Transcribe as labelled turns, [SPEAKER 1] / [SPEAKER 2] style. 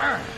[SPEAKER 1] Arr.